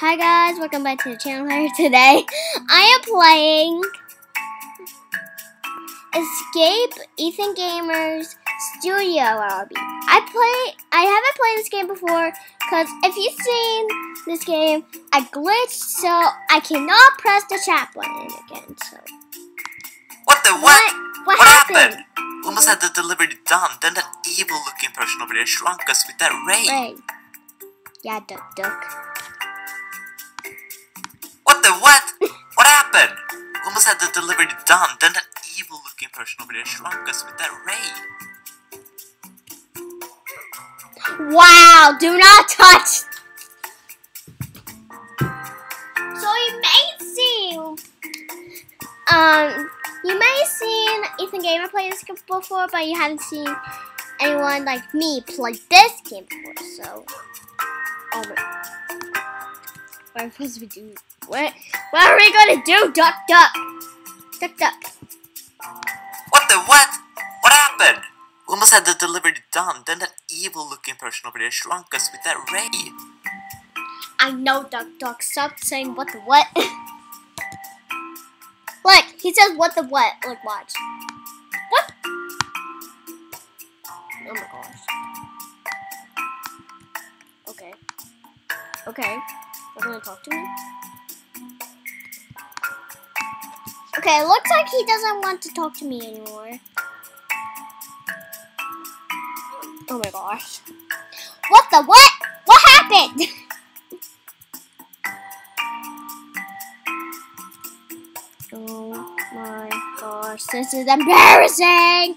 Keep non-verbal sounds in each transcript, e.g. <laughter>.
Hi guys, welcome back to the channel here <laughs> today. I am playing Escape Ethan Gamers Studio Obby. I play I haven't played this game before because if you've seen this game, I glitched so I cannot press the chat button again. So What the what? What? What happened? We almost had the delivery done. Then that evil looking person over there shrunk us with that ray. Ray. Yeah, duck duck. What the what? what happened? We almost had the delivery done. Then that evil looking person over there shrunk us with that ray. Wow, do not touch. So you may see, um, you may have seen Ethan Gamer play this game before, but you haven't seen anyone like me play this game before. So, oh my, what are we supposed to do? What, what are we gonna do? Duck, duck, duck, duck. What the what? What happened? We almost had the delivery done. Then that evil looking person over there shrunk us with that ray. I know, Duck Duck. Stop saying what the what. <laughs> Look, he says what the what. Look, watch. What? Oh my gosh. Okay. Okay. You're gonna talk to me? Okay, looks like he doesn't want to talk to me anymore. Oh my gosh. What the what? What happened? <laughs> Oh my gosh, this is embarrassing!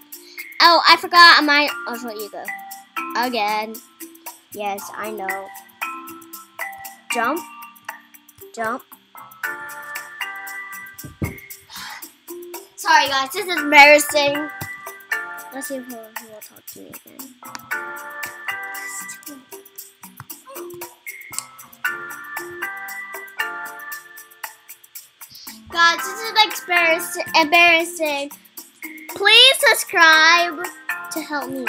Oh, I forgot I might also let you. Again. Yes, I know. Jump. Jump. Sorry guys, this is embarrassing. Let's see if he will talk to me again. Guys, this is embarrassing. embarrassing. Please subscribe to help me.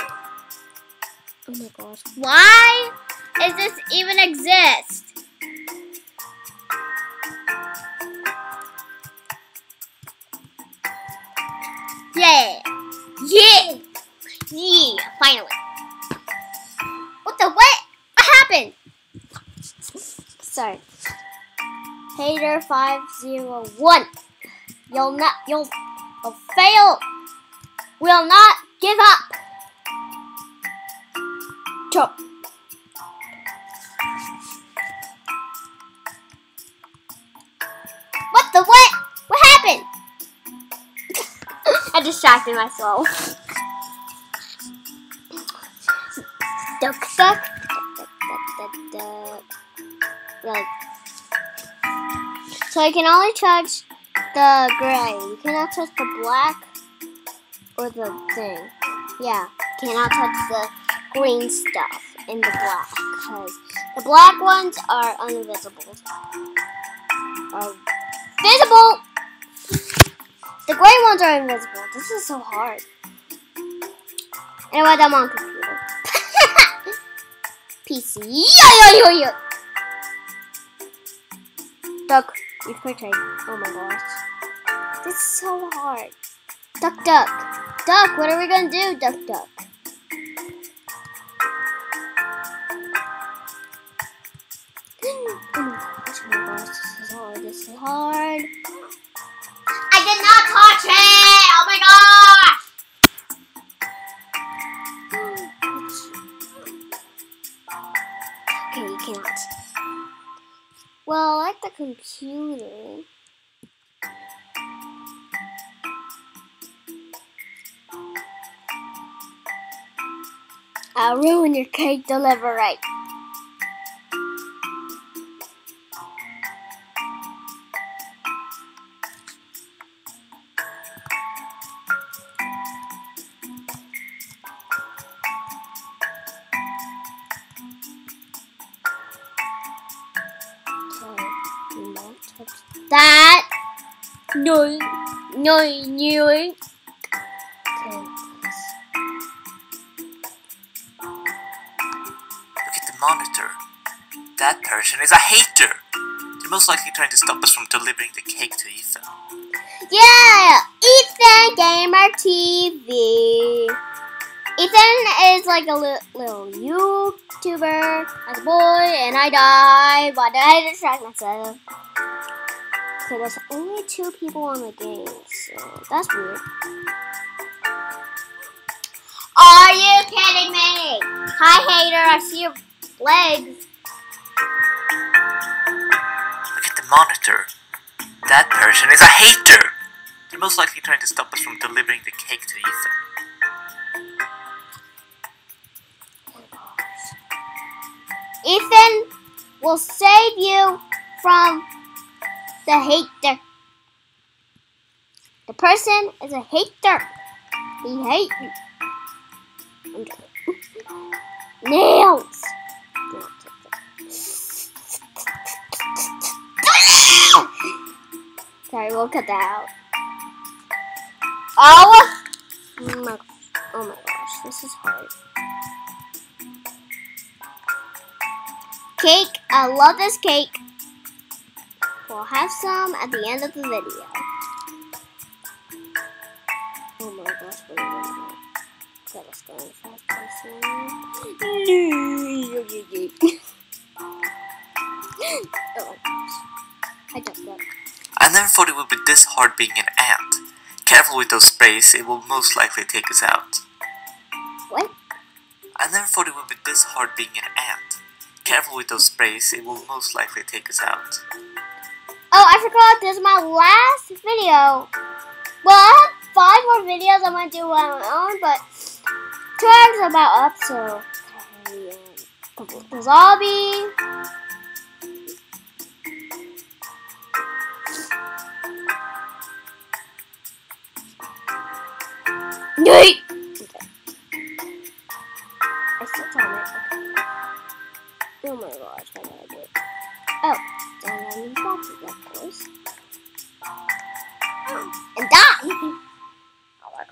Oh my gosh. Why does this even exist? Yeah. Yeah. Yeah. Finally. What the what? What happened? Sorry. Hater five zero one. You'll not. You'll, you'll fail. Will not give up. Jump. I distracted myself. Duck, duck, duck, duck, duck, duck. So I can only touch the gray. You cannot touch the black or the thing. Yeah, cannot touch the green stuff in the black because the black ones are invisible. Are visible. The gray ones are invisible. This is so hard. Anyway, I'm on computer. PC. Yo yo yo yo. Duck, you quick Oh my gosh. This is so hard. Duck, duck. Duck, what are we gonna do, duck, duck? <gasps> oh my gosh, this is hard, this is hard. Oh my gosh! Okay, you can't. Well, I like the computer. I'll ruin your cake delivery. That. No, no, no. Okay. Look at the monitor. That person is a hater. They're most likely trying to stop us from delivering the cake to Ethan. Yeah, Ethan Gamer TV. Ethan is like a li- little YouTuber as a boy, and I die, Why did I distract myself? Okay, there's only two people on the game, so that's weird. Are you kidding me? Hi, hater. I see your legs. Look at the monitor. That person is a hater. They're most likely trying to stop us from delivering the cake to Ethan. Ethan will save you from the hater. The person is a hater. He hates you. Nails. Sorry, we'll cut that out. Oh! My, oh my gosh, this is hard. Cake, I love this cake. We'll have some at the end of the video. Oh my gosh, what are we doing? Okay, let's go in fast oh. I jumped up. I never thought it would be this hard being an ant. Careful with those sprays, it will most likely take us out. What? I never thought it would be this hard being an ant. Careful with those sprays, it will most likely take us out. Oh, I forgot this is my last video. Well, I have five more videos I'm going to do on my own, but two hours about up, so. um, The zombie. Yeet!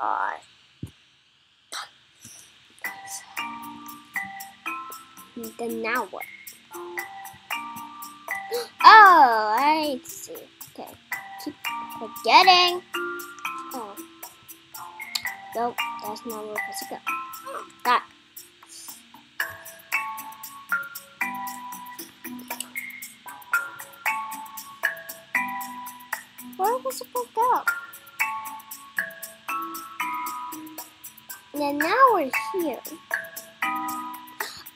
Oh. Then now what? Oh, I see. Okay. Keep forgetting. Oh. Nope, that's not where we're go. Oh, that. Where was it supposed to go? And now we're here.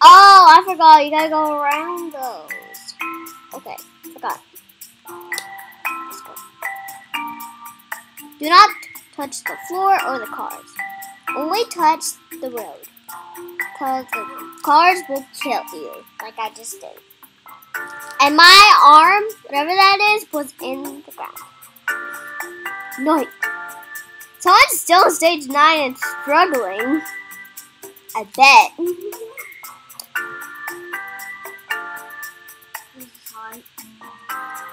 Oh, I forgot. You gotta go around those. Okay, forgot. Let's go. Do not touch the floor or the cars. Only touch the road. Because the cars will kill you, like I just did. And my arm, whatever that is, was in the ground. No. Someone's still on stage 9 and struggling. I bet.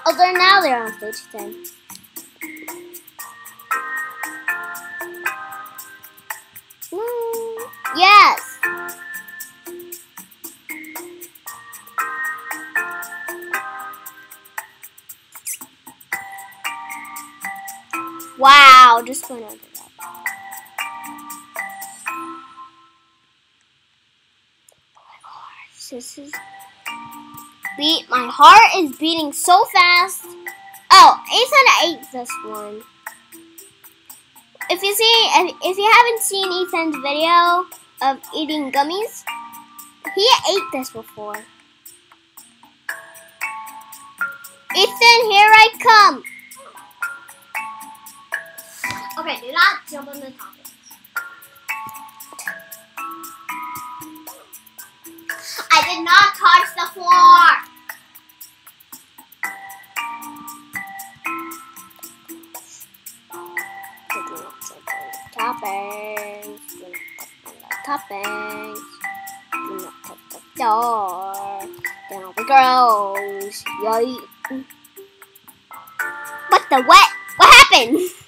Although now they're on stage 10. Just went under that. This is beat. My heart is beating so fast. Oh, Ethan ate this one. If you see, if, if you haven't seen Ethan's video of eating gummies, he ate this before. Ethan, here I come. Okay, do not jump on the topics. I did not touch the floor. Toppings. Do the. Do not touch the door. Down we goes. Yay. What the what? What happened?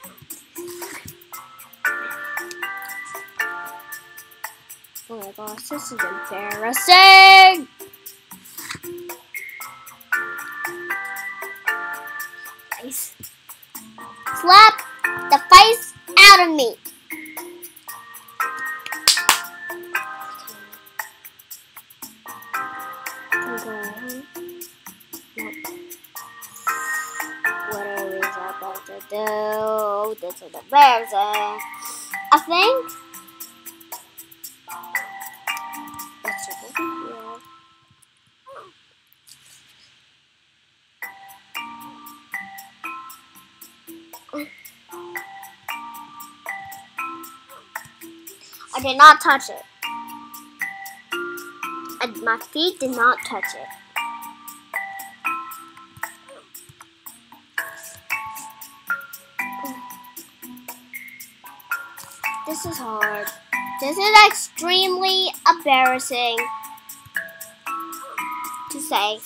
gosh, this is embarrassing! Nice. Slap the face out of me! What are we about to do? This is embarrassing. I think did not touch it. And my feet did not touch it. This is hard. This is extremely embarrassing to say.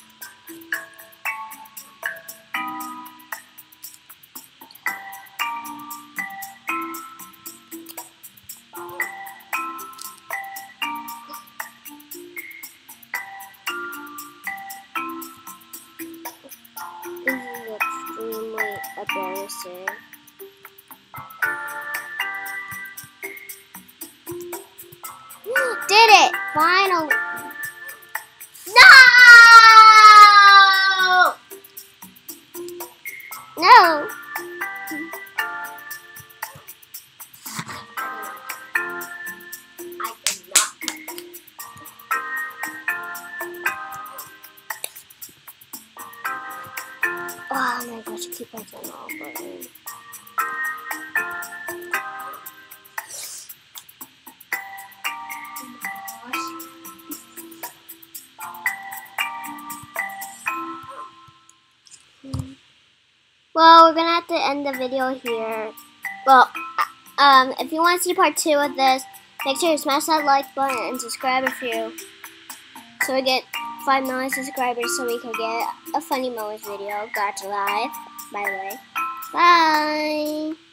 Well, we're gonna have to end the video here. Well, um, if you want to see part two of this, make sure you smash that like button and subscribe if you, so we get five million subscribers, so we can get a funny moments video. Gotcha live, by the way. Bye.